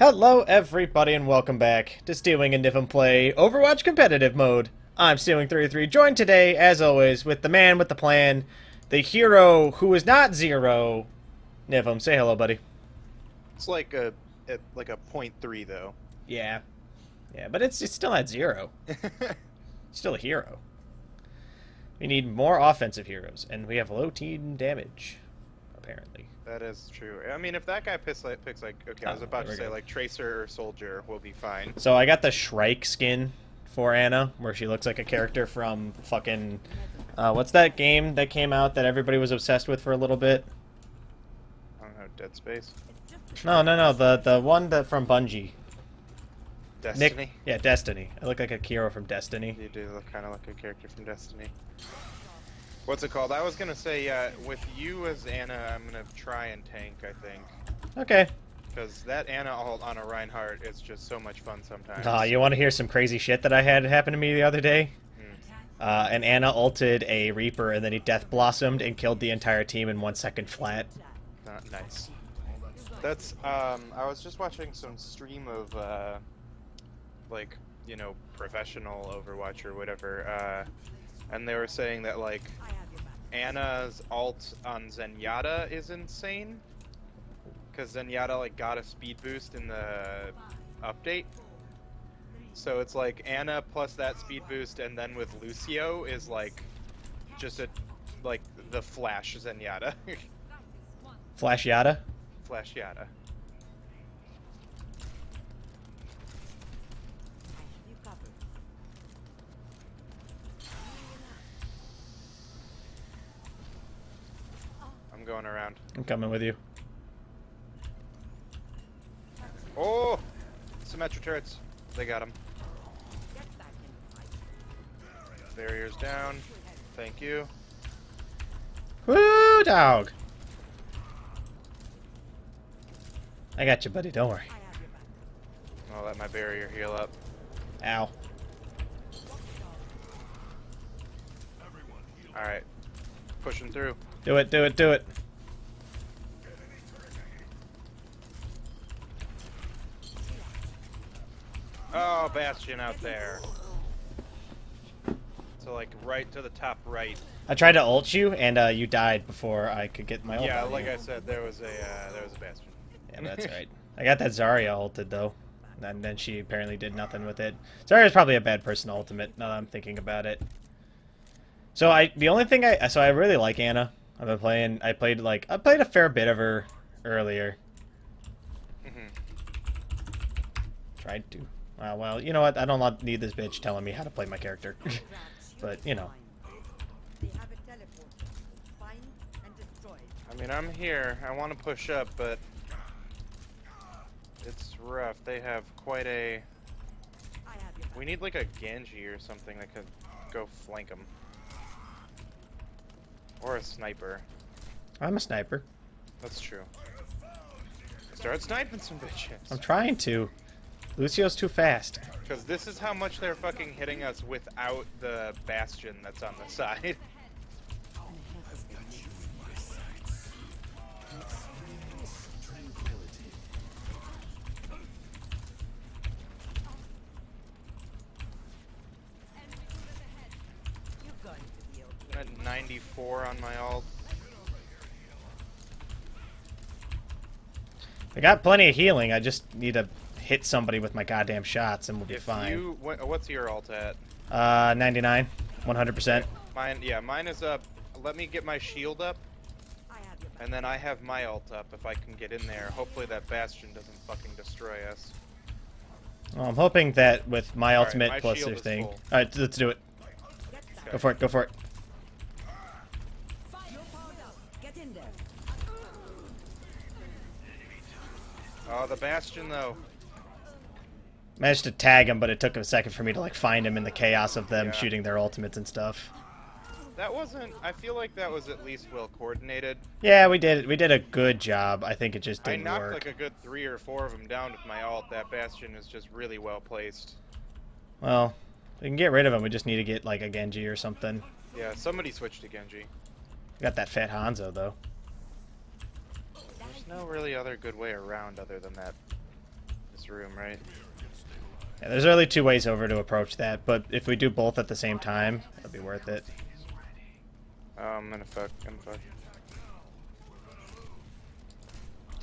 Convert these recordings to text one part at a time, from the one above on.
Hello everybody and welcome back to Stealwing and Nivum Play Overwatch Competitive Mode. I'm Stealwing33, joined today, as always, with the man with the plan, the hero who is not Zero. Nivum, say hello, buddy. It's like a, a like a point three though. Yeah. Yeah, but it's, it's still at zero. Still a hero. We need more offensive heroes, and we have low team damage, apparently. That is true. I mean, if that guy picks like, picks like okay, I was Oh, about to say go. like Tracer or Soldier will be fine. So I got the Shrike skin for Ana, where she looks like a character from fucking... Uh, what's that game that came out that everybody was obsessed with for a little bit? I don't know, Dead Space, No, no, no, the the one that from Bungie. Destiny. Nick, yeah, Destiny. I look like a hero from Destiny. You do look kind of like a character from Destiny. What's it called? I was gonna say, uh, with you as Ana, I'm gonna try and tank. I think Okay. because that Ana ult on a Reinhardt is just so much fun sometimes. Uh, you want to hear some crazy shit that I had happen to me the other day? Uh, and Ana ulted a Reaper, and then he Death Blossomed and killed the entire team in one second flat. Uh, nice. That's um. I was just watching some stream of uh, like you know professional Overwatch or whatever, uh, and they were saying that like Ana's alt on Zenyatta is insane, because Zenyatta like got a speed boost in the update. So it's like Ana plus that speed boost, and then with Lucio is like just a like the Flash Zenyatta. Flash Yada? Flash Yada. I'm going around. I'm coming with you. Oh! Symmetra turrets. They got him. Barriers down. Thank you. Woo, dog! I got you, buddy. Don't worry. I'll let my barrier heal up. Ow. Alright. Pushing through. Do it, do it, do it. Oh, Bastion out there. So like right to the top right. I tried to ult you, and uh, you died before I could get my ult. Yeah, like you. I said, there was a uh, there was a Bastion. Yeah, that's right. I got that Zarya ulted though, and then she apparently did nothing with it. Zarya's probably a bad person ultimate. Now that I'm thinking about it. So I, the only thing I, so I really like Ana. I've been playing. I played like I played a fair bit of her earlier. Mm -hmm. Tried to. Uh, well, you know what? I don't need this bitch telling me how to play my character. but you know, They have a teleporter. Find and destroy it. I mean, I'm here. I want to push up, but it's rough. They have quite a... We need like a Genji or something that could go flank them. Or a sniper. I'm a sniper. That's true. Start sniping some bitches. I'm trying to. Lucio's too fast. Because this is how much they're fucking hitting us without the bastion that's on the side. You're going to be I'm at 94 on my ult. I got plenty of healing. I just need to hit somebody with my goddamn shots, and we'll be If fine. you, what, what's your alt at? Uh, 99, 100%. Mine, yeah, mine is up. Let me get my shield up, I have your and then I have my alt up if I can get in there. Hopefully that bastion doesn't fucking destroy us. Well, I'm hoping that with my Alright, ultimate my plus your thing. Alright, let's do it. Get Go for it, go for it. Fire powered up. Get in there. Oh, the bastion though. Managed to tag him, but it took a second for me to like find him in the chaos of them Yeah. shooting their ultimates and stuff. That wasn't. I feel like that was at least well coordinated. Yeah, we did we did a good job. I think it just didn't work. I knocked work. like a good three or four of them down with my alt. That bastion is just really well placed. Well, we can get rid of him. We just need to get like a Genji or something. Yeah, somebody switched to Genji. Got that fat Hanzo though. There's no really other good way around other than that this room, right? Yeah, there's only two ways over to approach that, but if we do both at the same time, it'll be worth it. Oh, I'm gonna fuck. I'm fuck.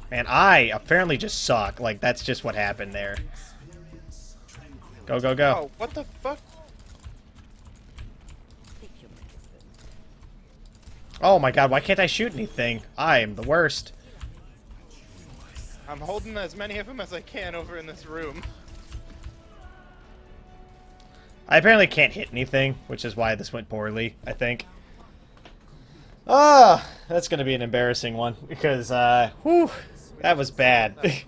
Man, I apparently just suck. Like, that's just what happened there. Go, go, go. Oh, what the fuck? Take your medicine. Oh my god, why can't I shoot anything? I am the worst. I'm holding as many of them as I can over in this room. I apparently can't hit anything, which is why this went poorly, I think. Ah, that's gonna be an embarrassing one, because, uh, whew, that was bad.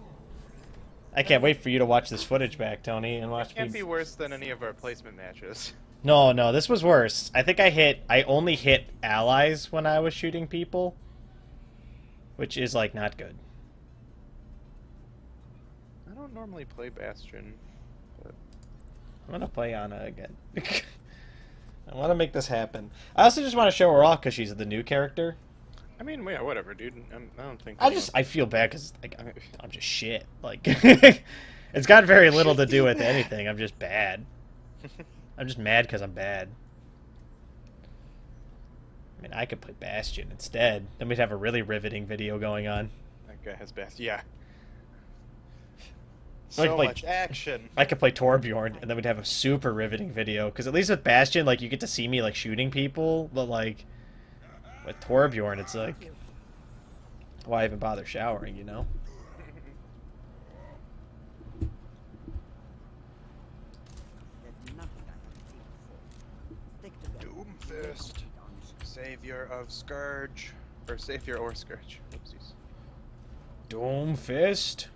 I can't wait for you to watch this footage back, Tony, and watch Can't me... be worse than any of our placement matches. No, no, this was worse. I think I hit... I only hit allies when I was shooting people. Which is, like, not good. I don't normally play Bastion. But I'm gonna play Ana again. I want to make this happen. I also just want to show her off because she's the new character. I mean, yeah, whatever, dude. I'm, I don't think. I just I feel bad because like I'm, I'm just shit. Like it's got very little to do with anything. I'm just bad. I'm just mad because I'm bad. I mean, I could play Bastion instead. Then we'd have a really riveting video going on. that guy has Bast. Yeah. Like- So like- much action. I could play Torbjorn, and then we'd have a super riveting video. Because at least with Bastion, like you get to see me like shooting people, but like with Torbjorn, it's like why even bother showering? You know? There's nothing I haven't seen before. Stick together. Doomfist, savior of Scourge, or savior or Scourge. Oopsies. Doomfist.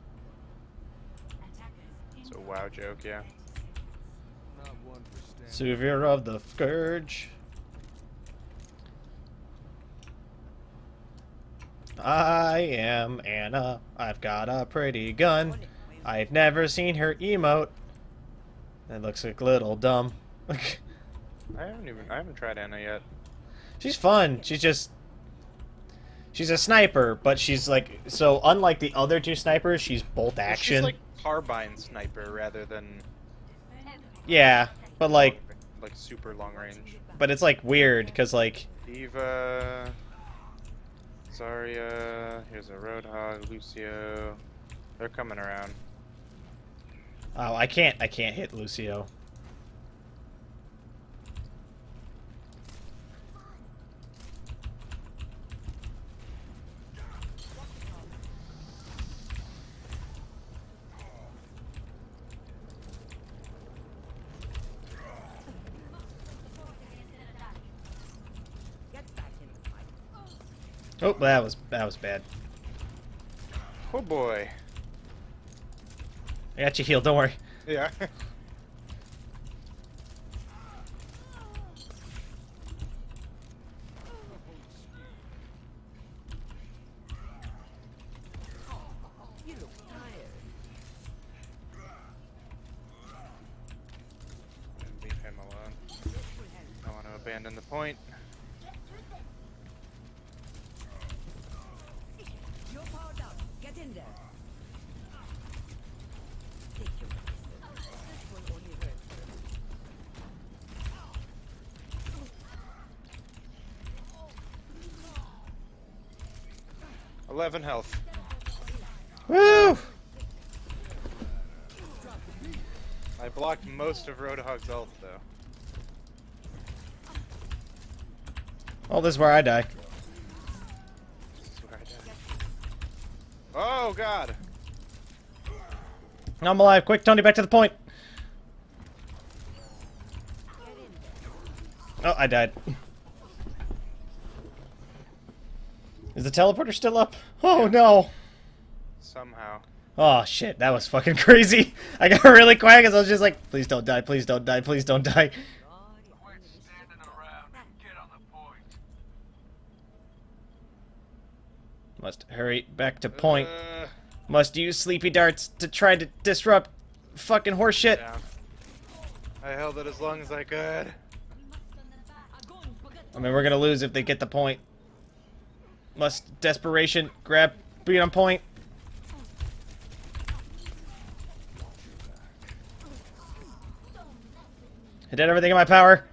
WoW joke, yeah. Savior of the Scourge. I am Ana. I've got a pretty gun. On it, Wayne. I've never seen her emote. That looks like a little dumb. I haven't even. I haven't tried Ana yet. she's fun. She's just. She's a sniper, but she's like. So, unlike the other two snipers, she's bolt action. She's like carbine sniper rather than Yeah, but like. like super long range. But it's like weird, because like. D.Va, Zarya. Here's a Roadhog, Lucio. They're coming around. Oh, I can't. I can't hit Lucio. Get back in the fight. Oh, that was that was bad. Oh boy. I got you healed. Don't worry. Yeah. 11 health. Woo! I blocked most of Roadhog's ult, though. Oh, this is where I die. This is where I die. Oh, God! I'm alive. Quick, Tony, back to the point. Oh, I died. Teleporter still up? Oh no. Somehow. Oh shit, that was fucking crazy. I got really quiet because I was just like, please don't die, please don't die, please don't die. God, if only this standing around. Get on the point. Must hurry back to point. Uh, Must use sleepy darts to try to disrupt fucking horseshit. down. I held it as long as I could. I mean, we're gonna lose if they get the point. Must desperation grab beat on point. I did everything in my power.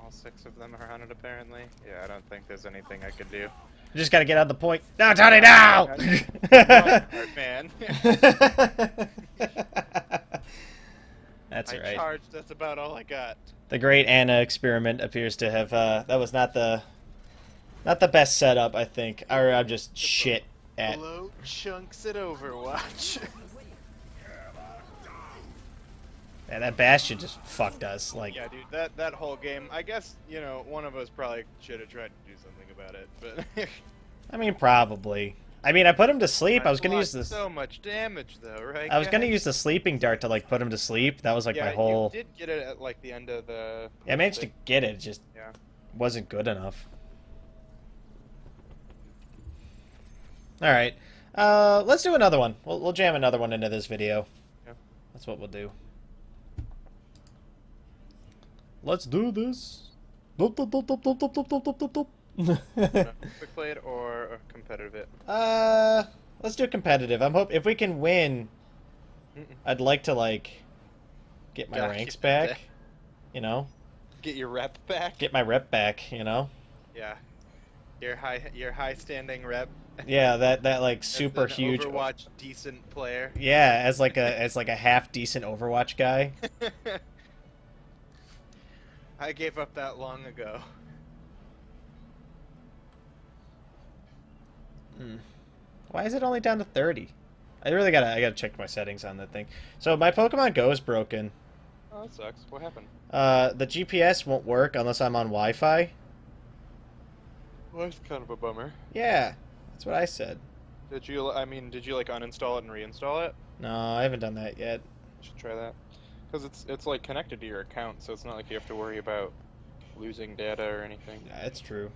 All six of them are hunted, apparently. Yeah, I don't think there's anything I could do. I just gotta get out of the point. No, Tony, no! man. that's I right. charged, that's about all I got. The great Ana experiment appears to have, uh, that was not the not the best setup. I think. Or I'm just shit at. Blow chunks at Overwatch. Yeah, that Bastion just fucked us. Like, yeah, dude, that that whole game. I guess you know one of us probably should have tried to do something about it, but. I mean, probably. I mean, I put him to sleep. I was gonna use this. So much damage, though, right? I was gonna use the sleeping dart to like put him to sleep. That was like yeah, my whole. You did get it at like the end of the. Yeah, I managed to get it. it Just Yeah. wasn't good enough. All right, uh, let's do another one. We'll, we'll jam another one into this video. Yeah. That's what we'll do. Let's do this. Doop, doop, doop, doop, doop, doop, doop, doop, doop, doop. Quick play it or, competitive it. uh, let's do competitive. I'm hope if we can win, Mm-mm. I'd like to like get my ranks get back. that. You know, Get your rep back. get my rep back. You know. Yeah. Your high your high standing rep. Yeah, that that like as super an huge. Overwatch decent player. Yeah, as like a as like a half decent Overwatch guy. I gave up that long ago. Why is it only down to thirty? I really gotta I gotta check my settings on that thing. So my Pokemon Go is broken. Oh, that sucks. What happened? Uh, the GPS won't work unless I'm on Wi-Fi. Well, that's kind of a bummer. Yeah, that's what I said. Did you? I mean, did you like uninstall it and reinstall it? No, I haven't done that yet. You should try that. Because it's it's like connected to your account, so it's not like you have to worry about losing data or anything. Yeah, it's true.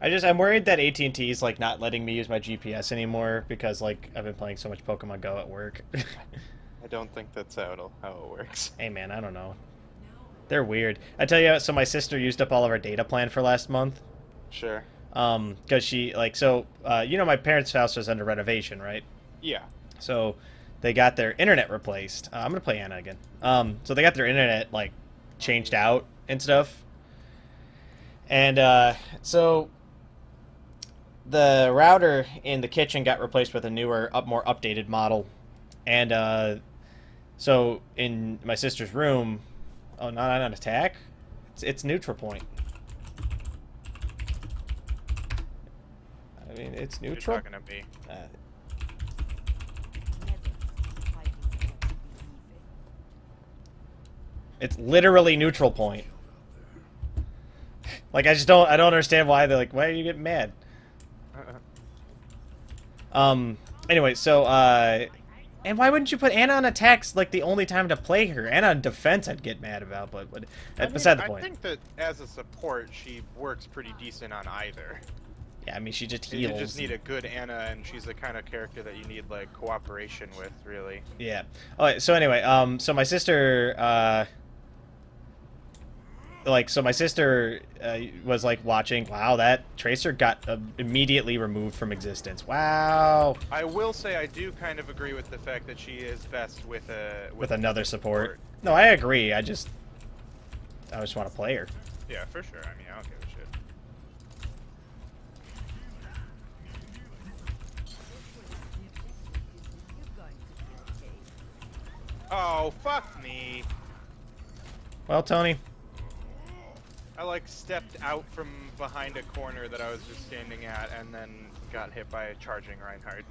I just I'm worried that AT and T is like not letting me use my GPS anymore because like I've been playing so much Pokemon Go at work. I don't think that's how it how it works. hey man, I don't know. They're weird. I tell you, so my sister used up all of our data plan for last month. Sure. Um, because she like so uh, you know my parents' house was under renovation, right? Yeah. So they got their internet replaced. Uh, I'm gonna play Ana again. Um, so they got their internet like changed out and stuff. And uh, so the router in the kitchen got replaced with a newer, up more updated model. And uh, so in my sister's room, oh, not an attack. It's, it's neutral point. I mean, it's neutral. to me. Uh, Never fighting what you believe in. It's literally neutral point. Like I just don't I don't understand why they're like why are you getting mad? Uh-uh. Um anyway, so uh and why wouldn't you put Ana on attacks like the only time to play her? Ana on defense I'd get mad about, but, but I mean, beside the I think that as a support, she works pretty decent on either. Yeah, I mean she just heals. You just need a good Ana, and she's the kind of character that you need like cooperation with, really. Yeah. Alright, so anyway, um so my sister uh like so my sister uh, was like watching wow that tracer got uh, immediately removed from existence wow I will say I do kind of agree with the fact that she is best with a with another support. No, I agree. I just I just want to play her. Yeah, for sure. I mean, I don't give a shit. You're going to be okay. Oh, fuck me. Well, Tony, I like stepped out from behind a corner that I was just standing at, and then got hit by a charging Reinhardt.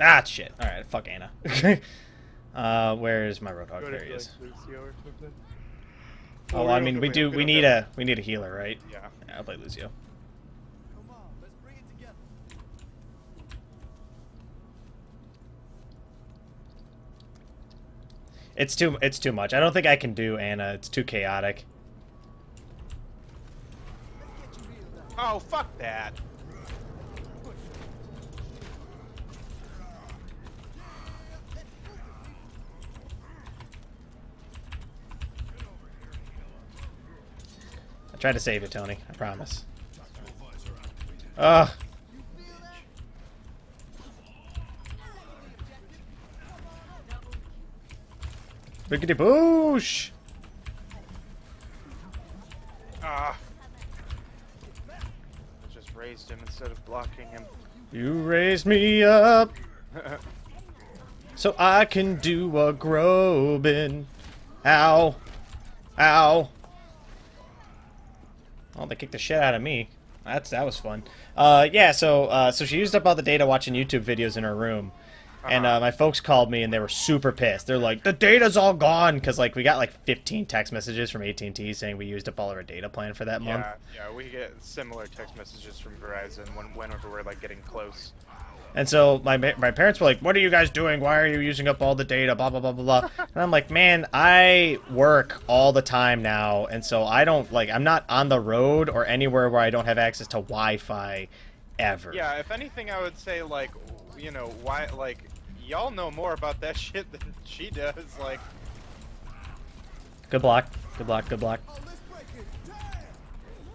ah shit. All right, fuck Ana. uh, where is my Roadhog? Go There he like, is. Lucio or something. Oh, we I mean, we do. we We need a we need a healer, right? Yeah. Yeah, I'll play Lucio. Come on, let's bring it together. It's too it's too much. I don't think I can do Ana. It's too chaotic. Oh, fuck that. I tried to save you, Tony. I promise. Ugh. Biggity boosh! Ah. I just raised him instead of blocking him. You raised me up so I can do a Groban. Ow. Ow. Oh, they kicked the shit out of me. That's that was fun. Uh, yeah, so uh, so she used up all the data watching YouTube videos in her room, and uh, my folks called me and they were super pissed. They're like, the data's all gone because like we got like 15 text messages from AT and T saying we used up all of our data plan for that month. Yeah, yeah, we get similar text messages from Verizon when whenever we're like getting close. And so my my parents were like, "What are you guys doing? Why are you using up all the data? Blah blah blah blah blah." and I'm like, "Man, I work all the time now, and so I don't like I'm not on the road or anywhere where I don't have access to Wi-Fi ever." Yeah, if anything, I would say like, you know, why like y'all know more about that shit than she does. Like, Good block. Good block. Good block.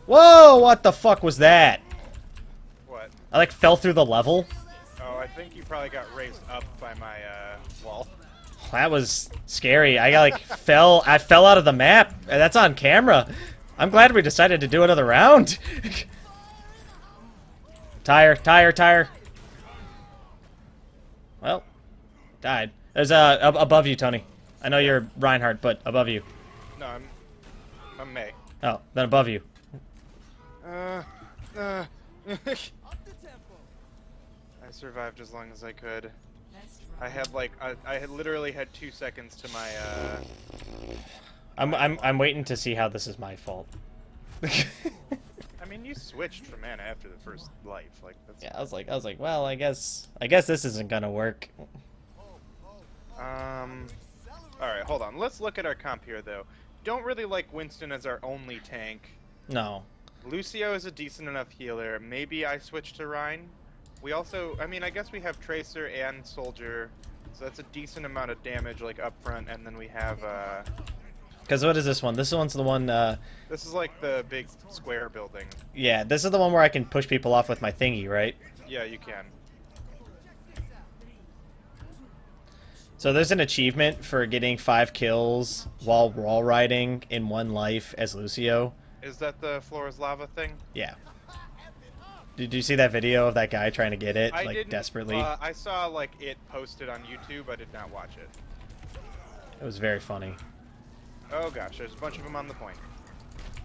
Whoa! What the fuck was that? what? I like fell through the level. Oh, I think you probably got raised up by my uh, wall. That was scary. I like fell. I fell out of the map. That's on camera. I'm glad we decided to do another round. tire, tire, tire. Well, died. There's uh ab- above you, Tony. I know you're Reinhardt, but above you. No, I'm, I'm Mei. Oh, then above you. Uh, uh. Up the tempo. I survived as long as I could. I had like I, I had literally had two seconds to my uh. I'm I'm I'm waiting to see how this is my fault. I mean, you switched from mana after the first life. Like that's. yeah, I was like I was like, well, I guess I guess this isn't gonna work. Um. All right, hold on. Let's look at our comp here, though. Don't really like Winston as our only tank. No. Lucio is a decent enough healer. Maybe I switch to Rein. We also, I mean, I guess we have Tracer and Soldier, so that's a decent amount of damage, like up front. And then we have, uh, Because what is this one? This one's the one. Uh, this is like the big square building. yeah, this is the one where I can push people off with my thingy, right? Yeah, you can. So there's an achievement for getting five kills while wall riding in one life as Lucio. Is that the floor is lava thing? Yeah. Did you see that video of that guy trying to get it, I like desperately? Uh, I saw like it posted on YouTube. I did not watch it. It was very funny. Oh gosh, there's a bunch of them on the point.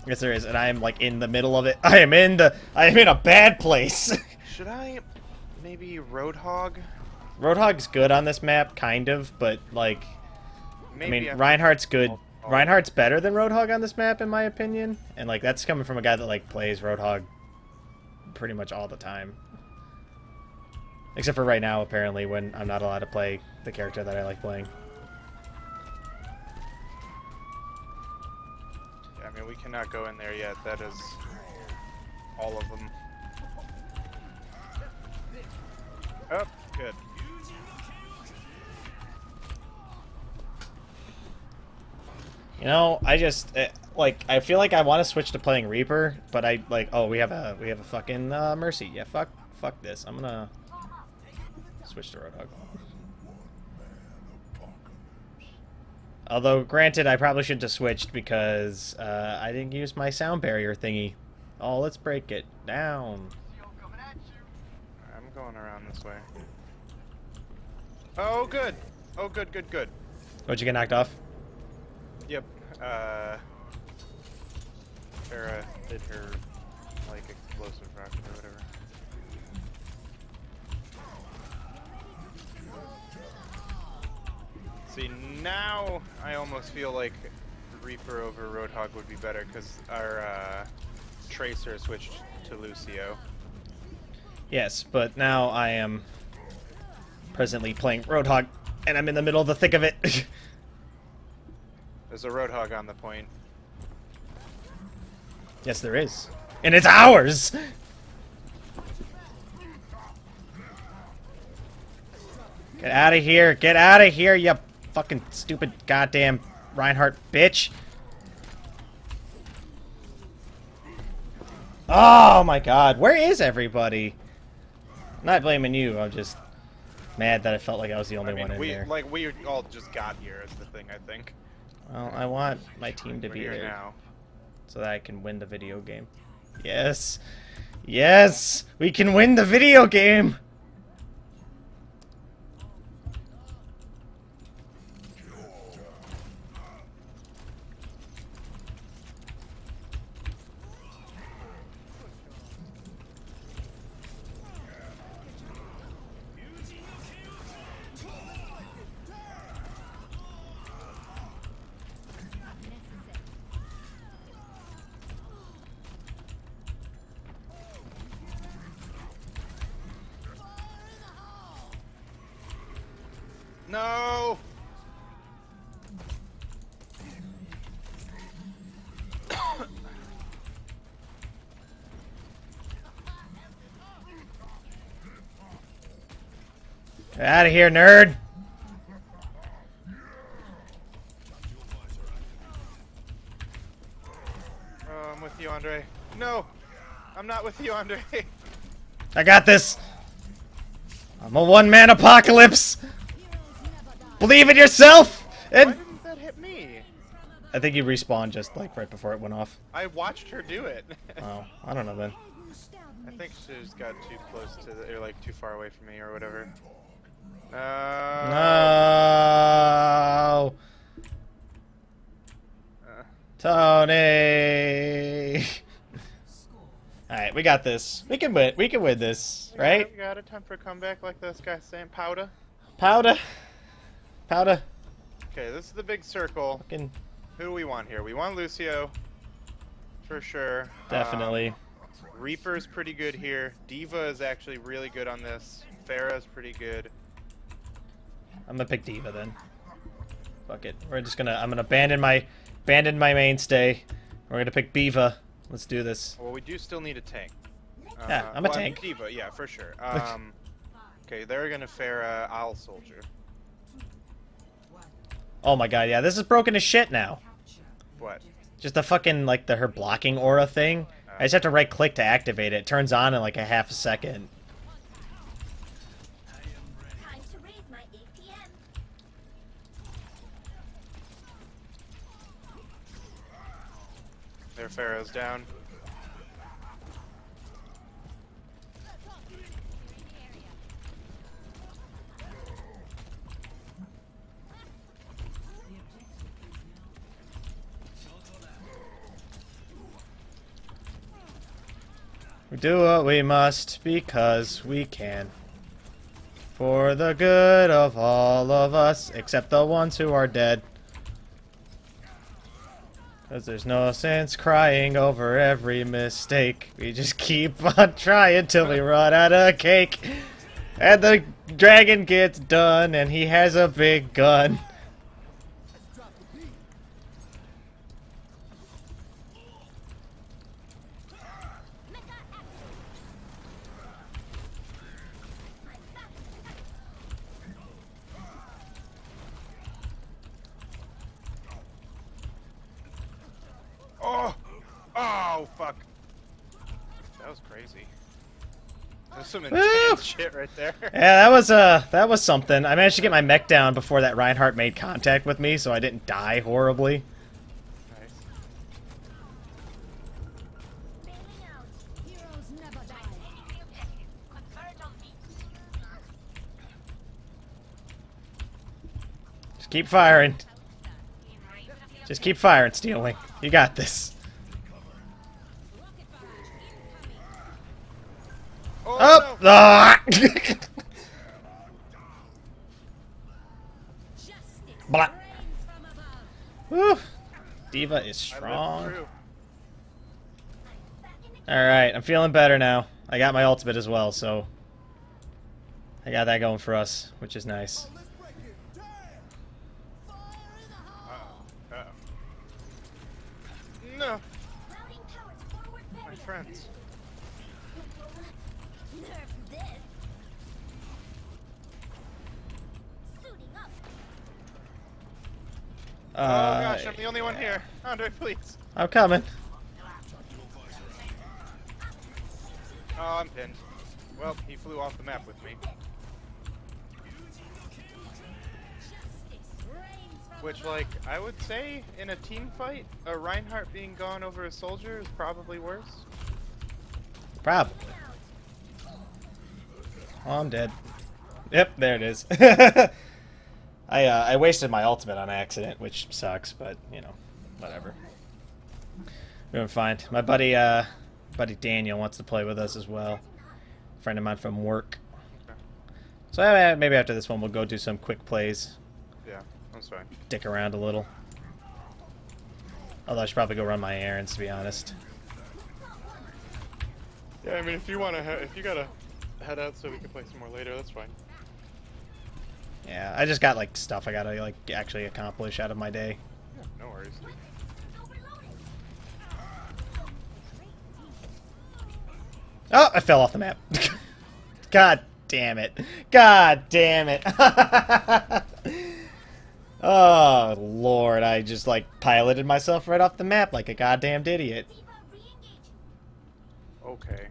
Yes, there is, and I am like in the middle of it. I am in the. I am in a bad place. Should I maybe Roadhog? Roadhog's good on this map, kind of, but like, Maybe I mean, after- Reinhardt's good. Oh. Reinhardt's better than Roadhog on this map, in my opinion, and like that's coming from a guy that like plays Roadhog pretty much all the time. Except for right now, apparently, when I'm not allowed to play the character that I like playing. Yeah, I mean, we cannot go in there yet. That is all of them. Oh, good. You know, I just eh, like I feel like I want to switch to playing Reaper, but I like oh we have a we have a fucking uh, Mercy. Yeah, fuck fuck this. I'm gonna switch to Roadhog. Although, granted, I probably shouldn't have switched because uh, I didn't use my sound barrier thingy. Oh, let's break it down. I'm going around this way. Oh, good. Oh, good, good, good. What'd you get knocked off? Uh, Pharah did her like explosive rocket or whatever. See, now I almost feel like Reaper over Roadhog would be better because our uh, Tracer switched to Lucio. Yes, but now I am presently playing Roadhog, and I'm in the middle of the thick of it. There's a Roadhog on the point. yes, there is. And it's ours! Get out of here! Get out of here, you fucking stupid goddamn Reinhardt bitch! Oh my god, where is everybody? I'm not blaming you, I'm just... mad that I felt like I was the only I mean, one in we there. like we all just got here is the thing. I think. Well, I want my team to be here there now. so that I can win the video game. Yes, yes, we can win the video game. Out of here, nerd. Oh, I'm with you, Andre. No, I'm not with you, Andre. I got this. I'm a one-man apocalypse. Believe in yourself. Why And didn't that hit me? I think you respawned just like right before it went off. I watched her do it. Oh, I don't know then. I think she just got too close to the, or like too far away from me or whatever. Uh, No. uh, Tony. All right, we got this. We can win. We can win this, right? You got a time for a comeback like this guy saying powder. Powder. Powder. Okay, this is the big circle. Fucking Who do we want here? We want Lucio, for sure. definitely. Um, Reaper's pretty good here. D.Va is actually really good on this. Pharah's pretty good. I'm gonna pick D.Va then. Fuck it. We're just gonna. I'm gonna abandon my, abandon my mainstay. We're gonna pick D.Va. Let's do this. Well, we do still need a tank. Uh, Yeah, I'm a well, tank. D.Va, yeah, for sure. Um, okay, they're gonna Pharah, I'll soldier. Oh my god, yeah, this is broken as shit now. What? Just the fucking like the her blocking aura thing. I just have to right click to activate it. It turns on in like a half a second. Pharaoh's down. We do what we must because we can. For the good of all of us, except the ones who are dead. There's no sense crying over every mistake. We just keep on trying till we run out of cake. And the dragon gets done, and he has a big gun. Oh! Oh, fuck. That was crazy. There's some intense shit right there. Yeah, that was uh, that was something. I managed to get my mech down before that Reinhardt made contact with me, so I didn't die horribly. Nice. Bailing out. Heroes never die. Converge on me. Just keep firing. Just keep firing, Stealwing. You got this. Oh, Oh! no! Ah! Blah. reigns from above. Woo. D.Va is strong. Alright, I'm feeling better now. I got my ultimate as well, so... I got that going for us, which is nice. Let's break it. Oh, uh, oh gosh, I'm the only one here. Andre, please. I'm coming. Oh, I'm pinned. Well, he flew off the map with me. Which, like, I would say in a team fight, a Reinhardt being gone over a soldier is probably worse. Probably. Oh, I'm dead. Yep, there it is. I uh, I wasted my ultimate on accident, which sucks, but you know, whatever. We're doing fine. My buddy, uh, buddy Daniel wants to play with us as well. Friend of mine from work. So uh, maybe after this one, we'll go do some quick plays, Yeah, that's fine. dick around a little. Although I should probably go run my errands, to be honest. Yeah, I mean, if you wanna, if you gotta head out so we can play some more later, that's fine. Yeah, I just got like stuff I gotta like actually accomplish out of my day. Yeah, no worries. Oh, I fell off the map. God damn it. God damn it. oh, Lord. I just, like, piloted myself right off the map like a goddamned idiot. Okay,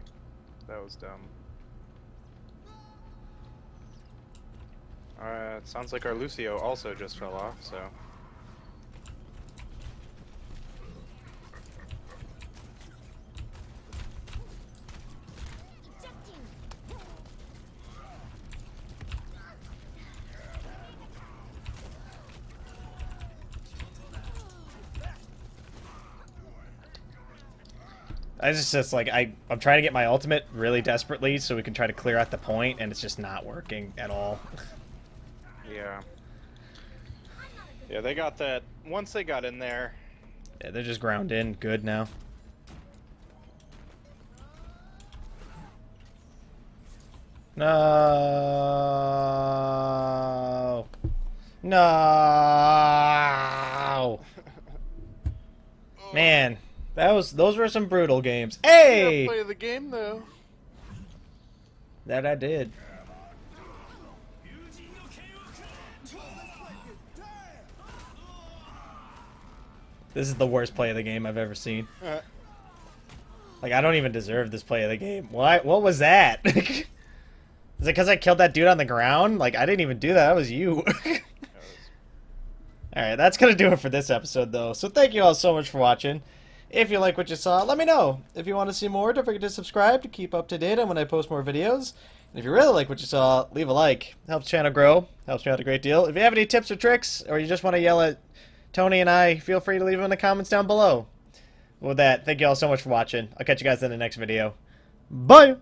that was dumb. It sounds like our Lucio also just fell off, so. I just, just like, I, I'm trying to get my ultimate really desperately so we can try to clear out the point, and it's just not working at all. Yeah. Yeah, they got that. Once they got in there, yeah, they're just ground in good now. No. No. Man, that was those were some brutal games. Hey, play the game though. that I did. This is the worst play of the game I've ever seen. Uh, Like I don't even deserve this play of the game. Why? What was that? Is it because I killed that dude on the ground? Like I didn't even do that. That was you. all right, that's gonna do it for this episode, though. So thank you all so much for watching. If you like what you saw, let me know. If you want to see more, don't forget to subscribe to keep up to date on when I post more videos. And if you really like what you saw, leave a like. Helps channel grow. Helps me out a great deal. If you have any tips or tricks, or you just want to yell at Tony and I, feel free to leave them in the comments down below. With that, thank you all so much for watching. I'll catch you guys in the next video. Bye!